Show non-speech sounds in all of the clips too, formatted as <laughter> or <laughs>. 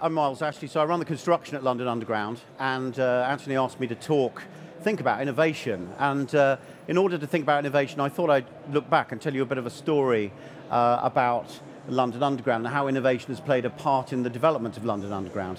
I'm Miles Ashley, so I run the construction at London Underground, and uh, Anthony asked me to talk, think about innovation. And uh, in order to think about innovation, I thought I'd look back and tell you a bit of a story uh, about London Underground and how innovation has played a part in the development of London Underground.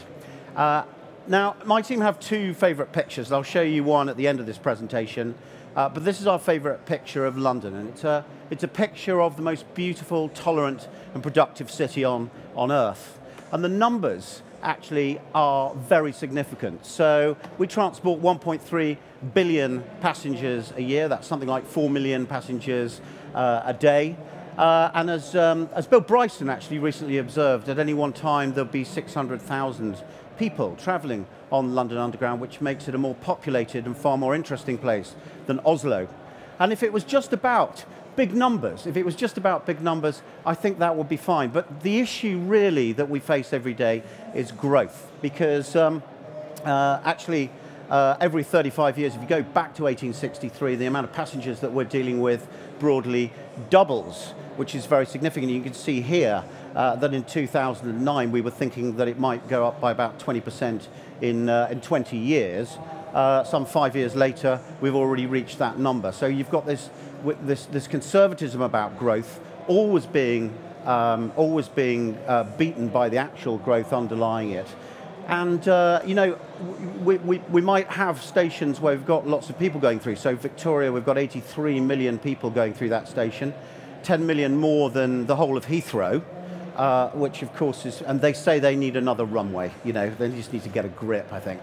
Uh, now, my team have two favorite pictures. I'll show you one at the end of this presentation. Uh, but this is our favorite picture of London, and it's a, it's a picture of the most beautiful, tolerant, and productive city on, on Earth. And the numbers actually are very significant. So we transport 1.3 billion passengers a year. That's something like 4 million passengers uh, a day. Uh, and as, um, as Bill Bryson actually recently observed, at any one time there'll be 600,000 people travelling on London Underground, which makes it a more populated and far more interesting place than Oslo. And if it was just about big numbers, if it was just about big numbers, I think that would be fine. But the issue really that we face every day is growth, because um, uh, actually, uh, every 35 years, if you go back to 1863, the amount of passengers that we're dealing with broadly doubles, which is very significant. You can see here uh, that in 2009, we were thinking that it might go up by about 20% in, uh, in 20 years. Uh, some five years later, we've already reached that number. So you've got this this, this conservatism about growth always being, um, always being uh, beaten by the actual growth underlying it. And, uh, you know, we, we, we might have stations where we've got lots of people going through. So Victoria, we've got 83 million people going through that station, 10 million more than the whole of Heathrow. Uh, which of course is, and they say they need another runway, you know, they just need to get a grip, I think.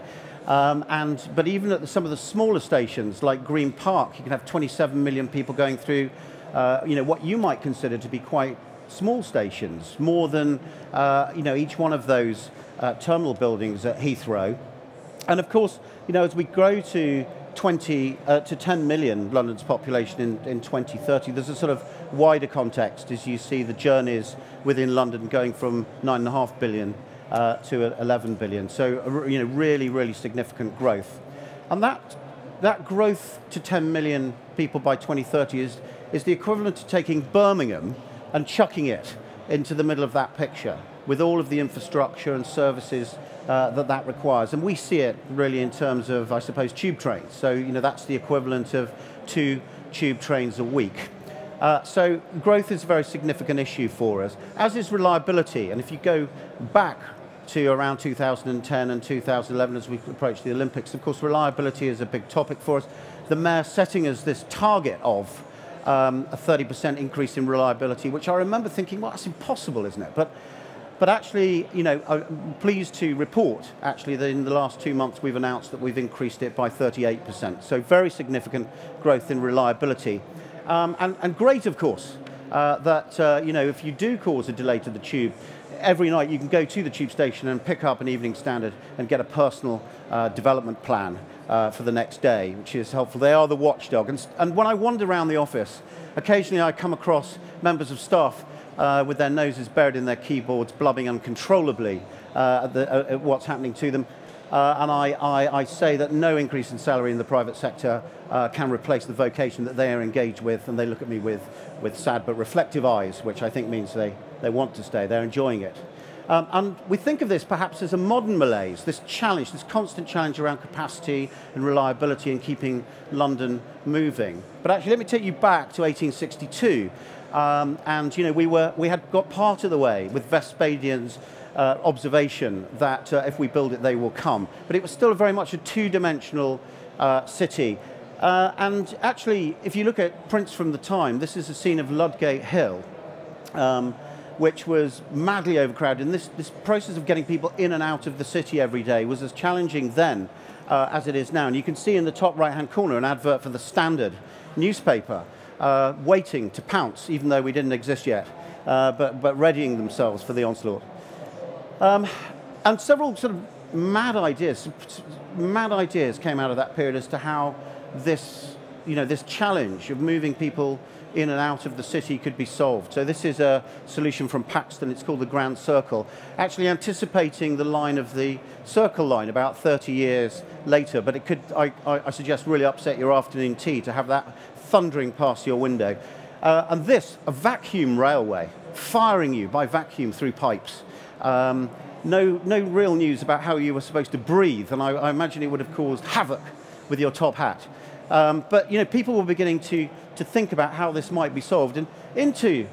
Um, and, but even at the, some of the smaller stations, like Green Park, you can have 27 million people going through uh, you know, what you might consider to be quite small stations, more than uh, you know, each one of those uh, terminal buildings at Heathrow. And of course, you know, as we grow to 20 uh, to 10 million London's population in, in 2030, there's a sort of wider context as you see the journeys within London going from 9.5 billion uh, to 11 billion. So, you know, really, really significant growth. And that, that growth to 10 million people by 2030 is, is the equivalent to taking Birmingham and chucking it into the middle of that picture with all of the infrastructure and services uh, that that requires. And we see it really in terms of, I suppose, tube trains. So, you know, that's the equivalent of two tube trains a week. Uh, so growth is a very significant issue for us, as is reliability. And if you go back to around 2010 and 2011 as we approach the Olympics. Of course, reliability is a big topic for us. The mayor setting us this target of um, a 30% increase in reliability, which I remember thinking, well, that's impossible, isn't it? But, but actually, you know, I'm pleased to report, actually, that in the last two months we've announced that we've increased it by 38%. So very significant growth in reliability. Um, and, and great, of course, uh, that, uh, you know, if you do cause a delay to the tube, every night you can go to the tube station and pick up an Evening Standard and get a personal uh, development plan uh, for the next day, which is helpful. They are the watchdog. And, and, when I wander around the office, occasionally I come across members of staff uh, with their noses buried in their keyboards, blubbing uncontrollably uh, at, the, uh, at, what's happening to them. Uh, and I, I, I, say that no increase in salary in the private sector uh, can replace the vocation that they are engaged with, and they look at me with, with sad but reflective eyes, which I think means they, they want to stay, they're enjoying it. Um, and we think of this perhaps as a modern malaise, this challenge, this constant challenge around capacity and reliability and keeping London moving. But actually, let me take you back to 1862. Um, and you know, we, were, we had got part of the way with Vespasian's uh, observation that uh, if we build it, they will come. But it was still very much a two-dimensional uh, city. Uh, and actually, if you look at prints from the time, this is a scene of Ludgate Hill, um, which was madly overcrowded. And this, this process of getting people in and out of the city every day was as challenging then uh, as it is now. And you can see in the top right-hand corner an advert for the Standard newspaper, uh, waiting to pounce, even though we didn't exist yet, but, but readying themselves for the onslaught. Um, and several sort of mad ideas, mad ideas came out of that period as to how this, you know, this challenge of moving people in and out of the city could be solved. So this is a solution from Paxton, it's called the Grand Circle, actually anticipating the line of the Circle line about 30 years later, but it could, I, I suggest, really upset your afternoon tea to have that thundering past your window. Uh, and this, a vacuum railway, firing you by vacuum through pipes. Um, no, no real news about how you were supposed to breathe, and I, I imagine it would have caused havoc with your top hat. Um, but you know, people were beginning to, to think about how this might be solved, and into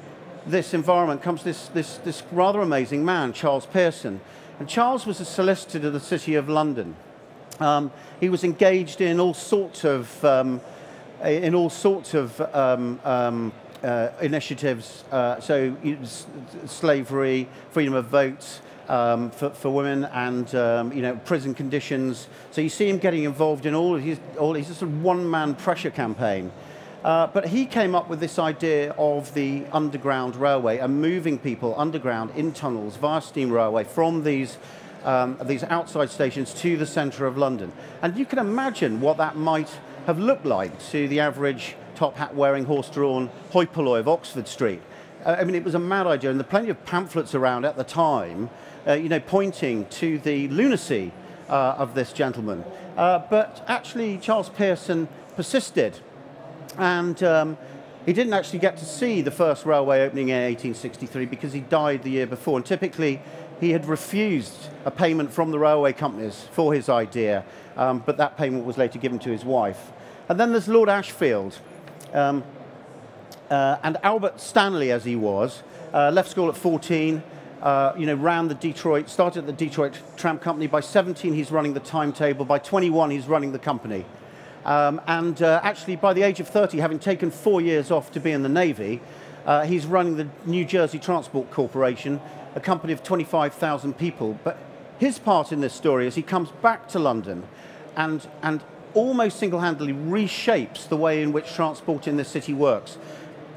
this environment comes this, this, this rather amazing man, Charles Pearson. And Charles was a solicitor to the City of London. Um, he was engaged in all sorts of, um, in all sorts of um, um uh, initiatives, uh, so slavery, freedom of vote, um, for, for, women and um, you know prison conditions. So you see him getting involved in all of his, all his sort of one-man pressure campaign. Uh, but he came up with this idea of the underground railway and moving people underground in tunnels via steam railway from these, um, these outside stations to the centre of London. And you can imagine what that might have looked like to the average top hat wearing horse drawn hoi of Oxford Street. Uh, I mean, it was a mad idea, and there are plenty of pamphlets around at the time uh, you know, pointing to the lunacy uh, of this gentleman. Uh, but actually, Charles Pearson persisted, and um, he didn't actually get to see the first railway opening in 1863 because he died the year before. And typically, he had refused a payment from the railway companies for his idea, um, but that payment was later given to his wife. And then there's Lord Ashfield. Um, uh, and Albert Stanley, as he was, uh, left school at 14, uh, you know, ran the Detroit, started at the Detroit Tram Company. By 17, he's running the timetable. By 21, he's running the company. Um, and uh, actually, by the age of 30, having taken four years off to be in the Navy, uh, he's running the New Jersey Transport Corporation, a company of 25,000 people. But his part in this story is he comes back to London and, and almost single-handedly reshapes the way in which transport in this city works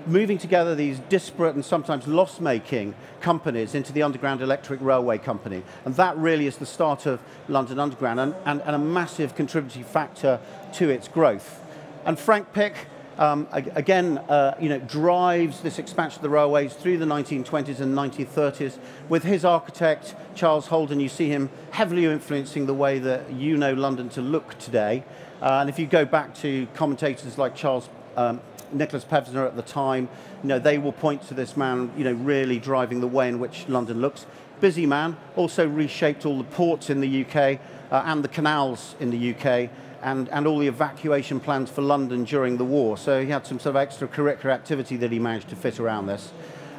moving together these disparate and sometimes loss-making companies into the Underground Electric Railway Company. And that really is the start of London Underground and, and, and a massive contributing factor to its growth. And Frank Pick, um, again, uh, you know, drives this expansion of the railways through the 1920s and 1930s. With his architect, Charles Holden, you see him heavily influencing the way that you know London to look today. Uh, and if you go back to commentators like Charles um, Nicholas Pevsner at the time, you know, they will point to this man, you know, really driving the way in which London looks. Busy man, also reshaped all the ports in the UK uh, and the canals in the UK and, and all the evacuation plans for London during the war. So he had some sort of extracurricular activity that he managed to fit around this.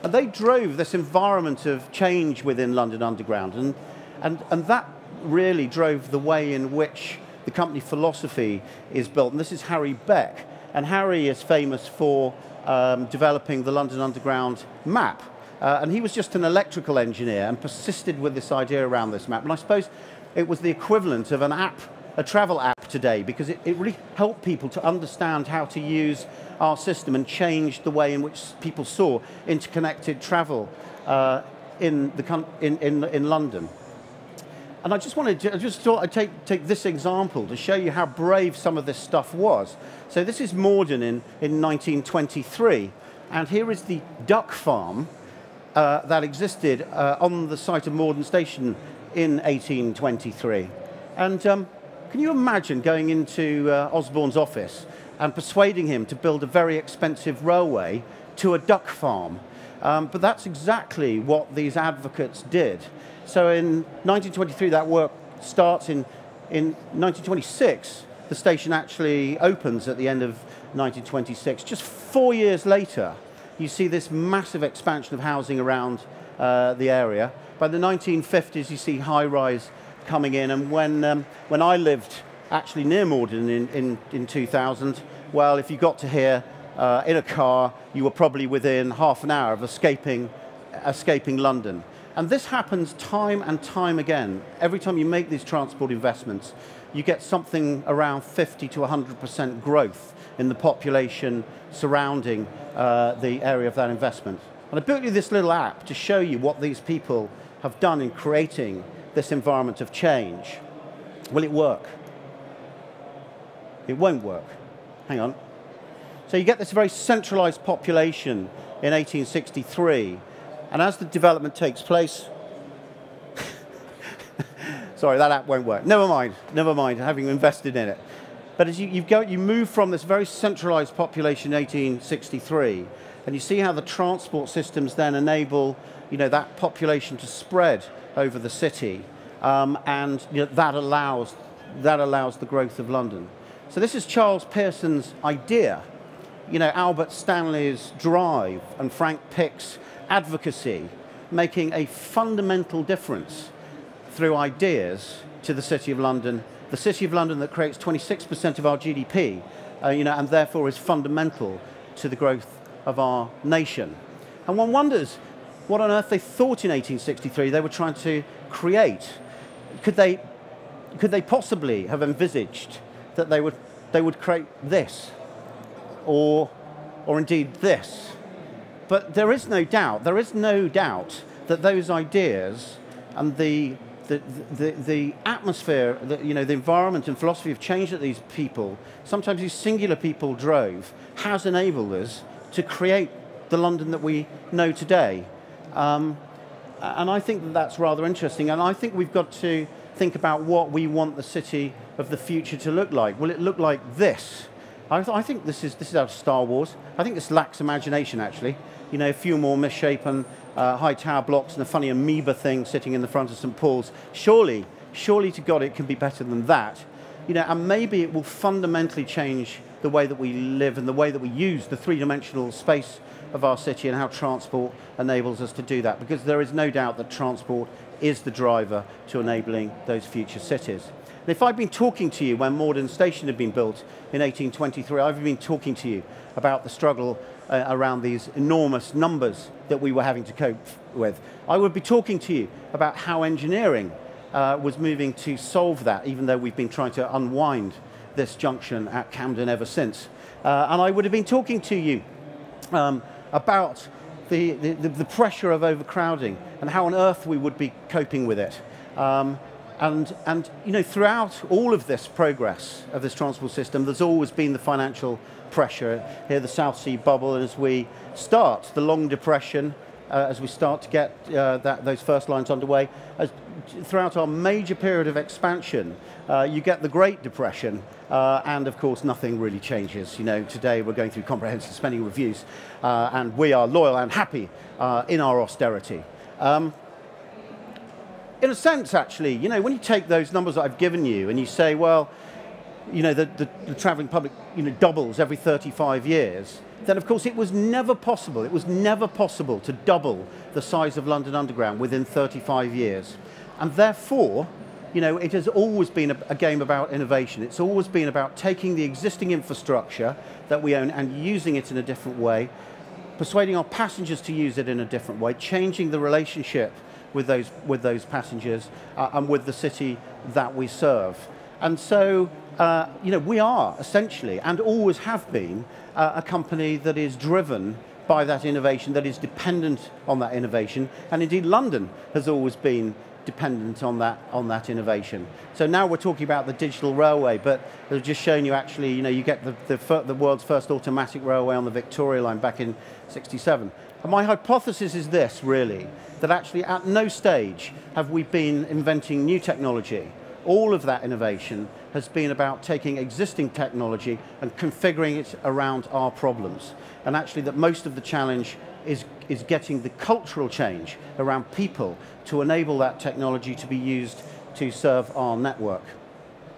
And they drove this environment of change within London Underground. And, and, and that really drove the way in which the company philosophy is built. And this is Harry Beck, and Harry is famous for um, developing the London Underground map. Uh, and he was just an electrical engineer and persisted with this idea around this map. And I suppose it was the equivalent of an app, a travel app today, because it, it really helped people to understand how to use our system and changed the way in which people saw interconnected travel uh, in, the, in, in, in London. And I just wanted to, I just thought I'd take, take this example to show you how brave some of this stuff was. So this is Morden in, in 1923. And here is the duck farm uh, that existed uh, on the site of Morden Station in 1823. And um, can you imagine going into uh, Osborne's office and persuading him to build a very expensive railway to a duck farm? Um, but that's exactly what these advocates did. So in 1923, that work starts. In, in 1926, the station actually opens at the end of 1926. Just four years later, you see this massive expansion of housing around uh, the area. By the 1950s, you see high rise coming in. And when, um, when I lived actually near Morden in, in, in 2000, well, if you got to here uh, in a car, you were probably within half an hour of escaping, escaping London. And this happens time and time again. Every time you make these transport investments, you get something around 50 to 100% growth in the population surrounding uh, the area of that investment. And I built you this little app to show you what these people have done in creating this environment of change. Will it work? It won't work. Hang on. So you get this very centralized population in 1863 and as the development takes place, <laughs> sorry, that app won't work. Never mind, never mind, having invested in it. But as you, you, go, you move from this very centralized population in 1863, and you see how the transport systems then enable you know, that population to spread over the city, um, and you know, that, allows, that allows the growth of London. So this is Charles Pearson's idea. You know, Albert Stanley's drive and Frank Pick's advocacy, making a fundamental difference through ideas to the City of London, the City of London that creates 26% of our GDP, uh, you know, and therefore is fundamental to the growth of our nation. And one wonders what on earth they thought in 1863 they were trying to create. Could they, could they possibly have envisaged that they would, they would create this? Or, or indeed this? But there is no doubt, there is no doubt that those ideas and the, the, the, the atmosphere, the, you know, the environment and philosophy of change that these people, sometimes these singular people drove, has enabled us to create the London that we know today. Um, and I think that that's rather interesting. And I think we've got to think about what we want the city of the future to look like. Will it look like this? I, th I think this is, this is out of Star Wars. I think this lacks imagination, actually. You know, a few more misshapen uh, high tower blocks and a funny amoeba thing sitting in the front of St. Paul's. Surely, surely to God it can be better than that. You know, and maybe it will fundamentally change the way that we live and the way that we use the three-dimensional space of our city and how transport enables us to do that because there is no doubt that transport is the driver to enabling those future cities. And if I've been talking to you when Morden Station had been built in 1823, I've been talking to you about the struggle uh, around these enormous numbers that we were having to cope with. I would be talking to you about how engineering uh, was moving to solve that, even though we've been trying to unwind this junction at Camden ever since. Uh, and I would have been talking to you um, about the, the, the, pressure of overcrowding and how on earth we would be coping with it. Um, and, and you know, throughout all of this progress of this transport system, there's always been the financial pressure. Here, the South Sea bubble, as we start the long depression, uh, as we start to get uh, that, those first lines underway. As, throughout our major period of expansion, uh, you get the Great Depression, uh, and of course nothing really changes. You know, today we're going through comprehensive spending reviews, uh, and we are loyal and happy uh, in our austerity. Um, in a sense, actually, you know, when you take those numbers that I've given you and you say, well, you know, the, the, the traveling public, you know, doubles every 35 years, then of course it was never possible, it was never possible to double the size of London Underground within 35 years. And therefore, you know, it has always been a, a, game about innovation. It's always been about taking the existing infrastructure that we own and using it in a different way, persuading our passengers to use it in a different way, changing the relationship with those, with those passengers uh, and with the city that we serve. And so, uh, you know, we are essentially, and always have been, uh, a company that is driven by that innovation, that is dependent on that innovation, and indeed London has always been dependent on that, on that innovation. So now we're talking about the digital railway, but I've just shown you actually, you know, you get the, the, the world's first automatic railway on the Victoria line back in 67. And my hypothesis is this, really, that actually at no stage have we been inventing new technology. All of that innovation has been about taking existing technology and configuring it around our problems. And actually that most of the challenge is, is getting the cultural change around people to enable that technology to be used to serve our network.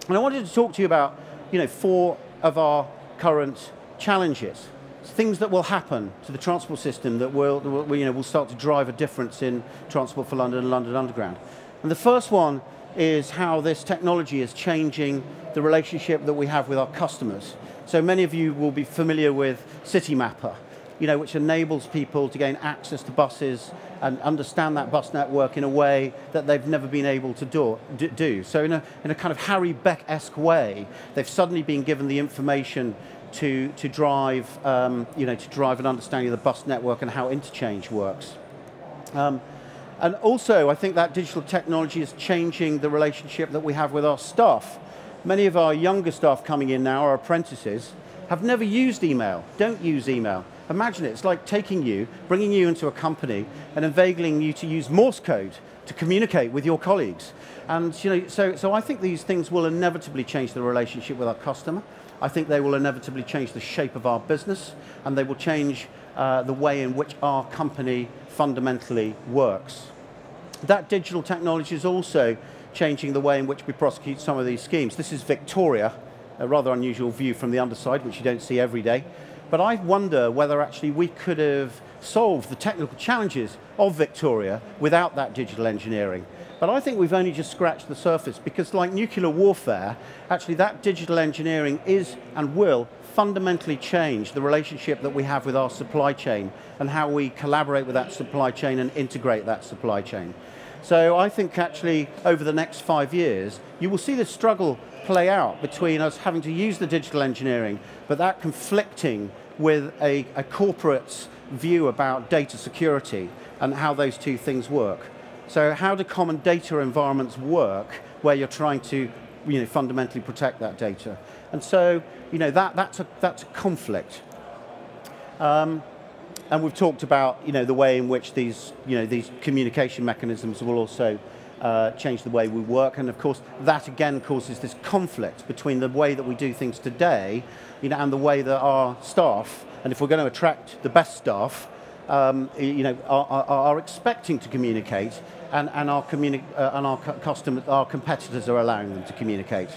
And I wanted to talk to you about you know, four of our current challenges, things that will happen to the transport system that will, will, you know, will start to drive a difference in transport for London and London Underground. And the first one is how this technology is changing the relationship that we have with our customers. So many of you will be familiar with Citymapper, you know, which enables people to gain access to buses and understand that bus network in a way that they've never been able to do. do. So in a, in a kind of Harry Beck-esque way, they've suddenly been given the information to, to drive, um, you know, to drive an understanding of the bus network and how interchange works. Um, and also, I think that digital technology is changing the relationship that we have with our staff. Many of our younger staff coming in now, our apprentices, have never used email, don't use email. Imagine it, it's like taking you, bringing you into a company and inveigling you to use Morse code to communicate with your colleagues. And you know, so, so I think these things will inevitably change the relationship with our customer. I think they will inevitably change the shape of our business and they will change uh, the way in which our company fundamentally works. that digital technology is also changing the way in which we prosecute some of these schemes. This is Victoria, a rather unusual view from the underside, which you don't see every day. But I wonder whether actually we could have solved the technical challenges of Victoria without that digital engineering. But I think we've only just scratched the surface because like nuclear warfare, actually that digital engineering is and will fundamentally change the relationship that we have with our supply chain and how we collaborate with that supply chain and integrate that supply chain. So I think actually over the next five years, you will see this struggle play out between us having to use the digital engineering, but that conflicting with a, a corporate's view about data security and how those two things work. So how do common data environments work where you're trying to you know, fundamentally protect that data? And so you know, that, that's, a, that's a conflict. Um, and we've talked about you know, the way in which these, you know, these communication mechanisms will also uh, change the way we work. And of course, that again causes this conflict between the way that we do things today you know, and the way that our staff, and if we're going to attract the best staff, um, you know, are, are, expecting to communicate and, and, our, communi uh, and our, customer, our competitors are allowing them to communicate.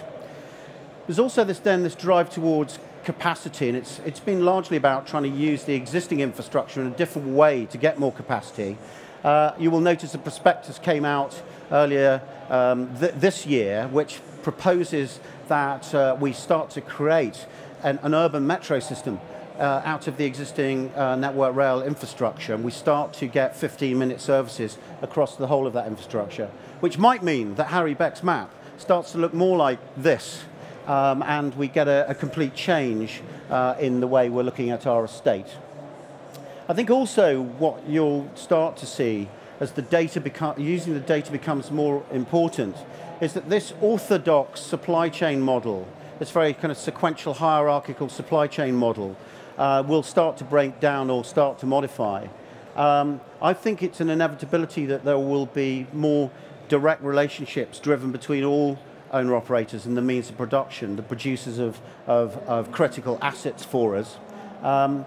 There's also this, then this drive towards capacity, and it's, it's been largely about trying to use the existing infrastructure in a different way to get more capacity. Uh, you will notice a prospectus came out earlier um, th this year, which proposes that uh, we start to create an, an urban metro system uh, out of the existing uh, network rail infrastructure, and we start to get 15-minute services across the whole of that infrastructure, which might mean that Harry Beck's map starts to look more like this, um, and we get a, a complete change uh, in the way we're looking at our estate. I think also what you'll start to see as the data using the data becomes more important is that this orthodox supply chain model, this very kind of sequential hierarchical supply chain model, uh, will start to break down or start to modify. Um, I think it's an inevitability that there will be more direct relationships driven between all owner operators and the means of production, the producers of, of, of critical assets for us. Um,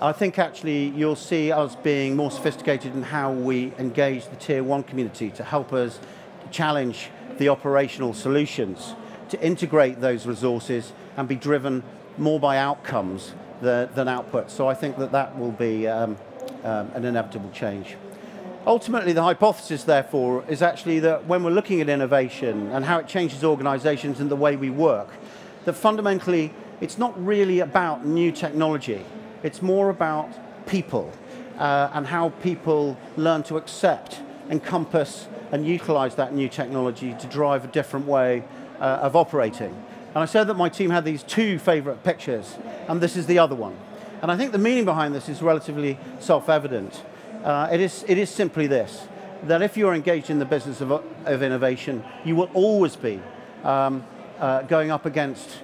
I think actually you'll see us being more sophisticated in how we engage the tier one community to help us challenge the operational solutions, to integrate those resources and be driven more by outcomes than, than output. So I think that that will be um, um, an inevitable change. Ultimately, the hypothesis, therefore, is actually that when we're looking at innovation and how it changes organizations and the way we work, that fundamentally it's not really about new technology. It's more about people uh, and how people learn to accept, encompass, and utilize that new technology to drive a different way uh, of operating. And I said that my team had these two favorite pictures, and this is the other one. And I think the meaning behind this is relatively self-evident. Uh, it, is, it is simply this, that if you're engaged in the business of, of innovation, you will always be um, uh, going up against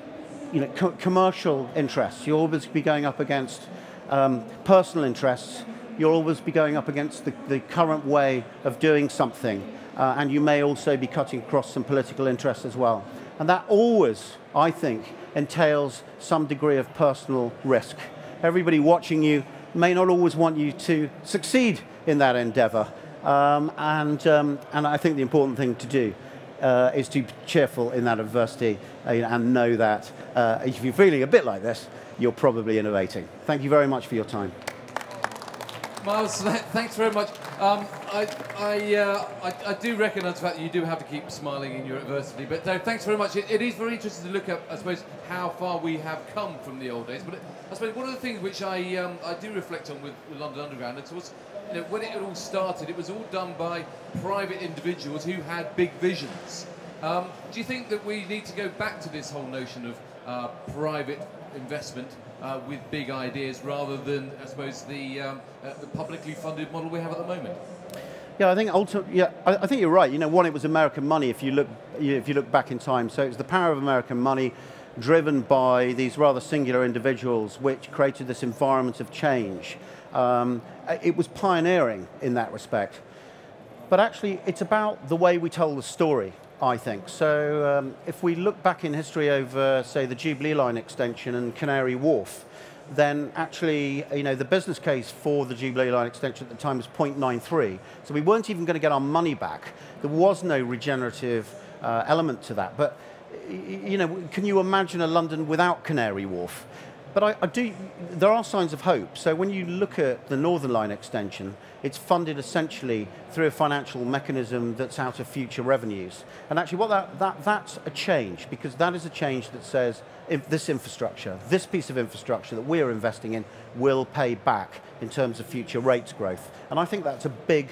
you know, co commercial interests. You'll always be going up against um, personal interests. You'll always be going up against the, the current way of doing something. Uh, and you may also be cutting across some political interests as well. And that always, I think, entails some degree of personal risk. Everybody watching you may not always want you to succeed in that endeavor. Um, and, um, and I think the important thing to do uh, is to be cheerful in that adversity uh, and know that uh, if you're feeling a bit like this, you're probably innovating. Thank you very much for your time. Miles, thanks very much. Um, I, I, uh, I, I, do recognise the fact that you do have to keep smiling in your adversity, but no, thanks very much. It, it is very interesting to look at, I suppose, how far we have come from the old days. But it, I suppose one of the things which I, um, I do reflect on with, with London Underground, it was, you know, when it all started, it was all done by private individuals who had big visions. Um, do you think that we need to go back to this whole notion of uh, private investment uh, with big ideas rather than, I suppose, the, um, uh, the publicly funded model we have at the moment? Yeah, I think ultimately, yeah, I, I, think you're right. You know, one, it was American money. If you look, if you look back in time, so it was the power of American money, driven by these rather singular individuals, which created this environment of change. Um, it was pioneering in that respect. But actually, it's about the way we tell the story. I think. So um, if we look back in history over, say, the Jubilee Line extension and Canary Wharf, then actually, you know, the business case for the Jubilee line extension at the time was 0.93. So we weren't even going to get our money back. There was no regenerative uh, element to that. But, you know, can you imagine a London without Canary Wharf? But I, I, do, there are signs of hope. So when you look at the Northern Line extension, it's funded essentially through a financial mechanism that's out of future revenues. And actually what that, that, that's a change, because that is a change that says this infrastructure, this piece of infrastructure that we're investing in will pay back in terms of future rates growth. And I think that's a big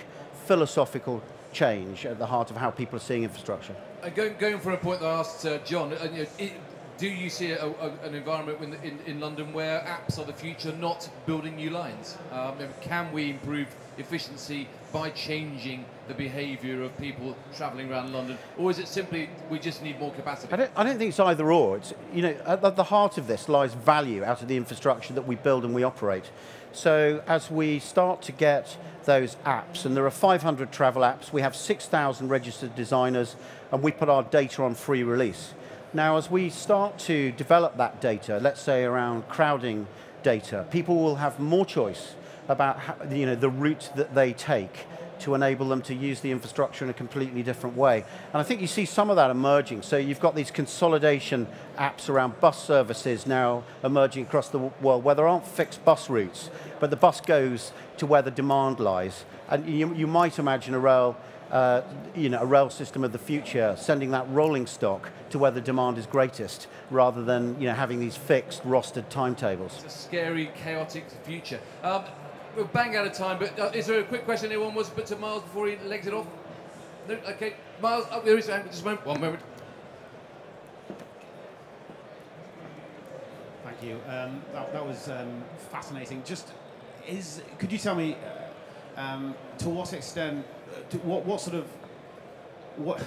philosophical change at the heart of how people are seeing infrastructure. Uh, going, going from a point that I asked uh, John, uh, you know, it, do you see a, a, an environment in, in, in, London where apps are the future, not building new lines? Um, can we improve efficiency by changing the behaviour of people travelling around London, or is it simply we just need more capacity? I don't, I don't think it's either or. It's, you know, at the heart of this lies value out of the infrastructure that we build and we operate. So as we start to get those apps, and there are 500 travel apps, we have 6,000 registered designers, and we put our data on free release. Now, as we start to develop that data, let's say around crowding data, people will have more choice about how, you know, the route that they take to enable them to use the infrastructure in a completely different way. And I think you see some of that emerging. So you've got these consolidation apps around bus services now emerging across the world where there aren't fixed bus routes, but the bus goes to where the demand lies. And you, you might imagine a rail uh, you know, a rail system of the future, sending that rolling stock to where the demand is greatest, rather than you know, having these fixed, rostered timetables. It's a scary, chaotic future. Um, we're bang out of time, but uh, is there a quick question anyone wants to put to Miles before he legs it off? No? Okay, Miles, oh, there is, just a moment, one moment. Thank you. Um, that, that, was um, fascinating. Just, is, could you tell me uh, um, to what extent what, what sort of what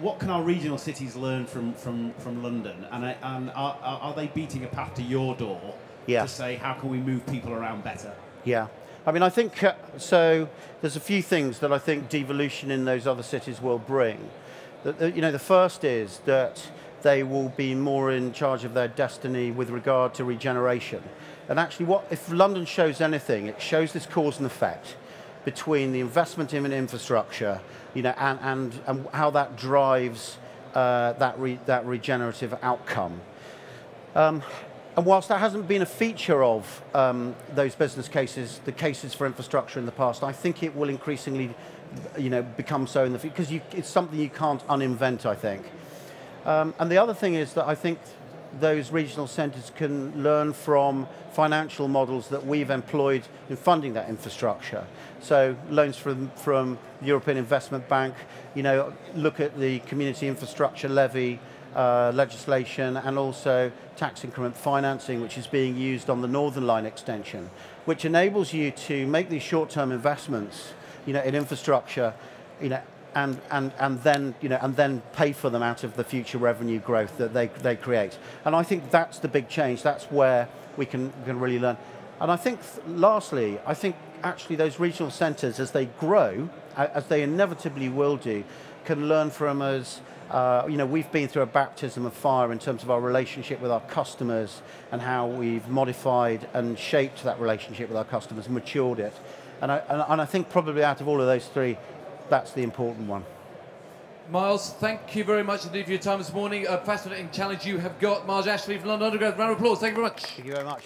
what can our regional cities learn from from, from London, and, and are, are they beating a path to your door yeah. to say how can we move people around better? Yeah. I mean, I think uh, so. There's a few things that I think devolution in those other cities will bring. The, the, you know, the first is that they will be more in charge of their destiny with regard to regeneration. And actually, what if London shows anything, it shows this cause and effect between the investment in an infrastructure, you know, and, and, and how that drives uh, that, re, that regenerative outcome. Um, and whilst that hasn't been a feature of um, those business cases, the cases for infrastructure in the past, I think it will increasingly you know, become so in the future, because it's something you can't uninvent, I think. Um, and the other thing is that I think those regional centres can learn from financial models that we've employed in funding that infrastructure. So loans from, from the European Investment Bank, you know, look at the community infrastructure levy uh, legislation and also tax increment financing, which is being used on the Northern Line extension, which enables you to make these short-term investments, you know, in infrastructure, you know, and, and, and, then, you know, and then pay for them out of the future revenue growth that they, they create. And I think that's the big change. That's where we can, can really learn. And I think, lastly, I think actually those regional centres, as they grow, as they inevitably will do, can learn from us. Uh, you know, we've been through a baptism of fire in terms of our relationship with our customers and how we've modified and shaped that relationship with our customers, matured it. And I, and, and I think probably out of all of those three, that's the important one. Miles, thank you very much indeed for your time this morning. A fascinating challenge you have got. Miles Ashley from London Underground. Round of applause. Thank you very much. Thank you very much.